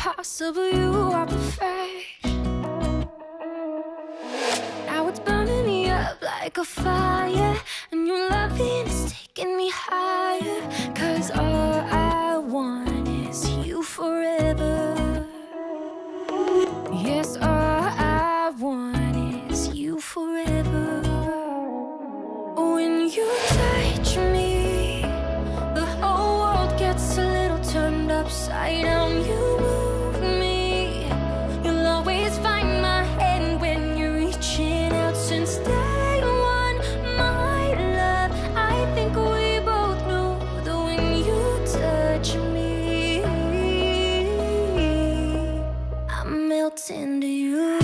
impossible, you are perfect. Now it's burning me up like a fire, and your loving is taking me higher. Cause all I want is you forever. Yes, all I want is you forever. When you touch me, the whole world gets a little turned upside down. into you.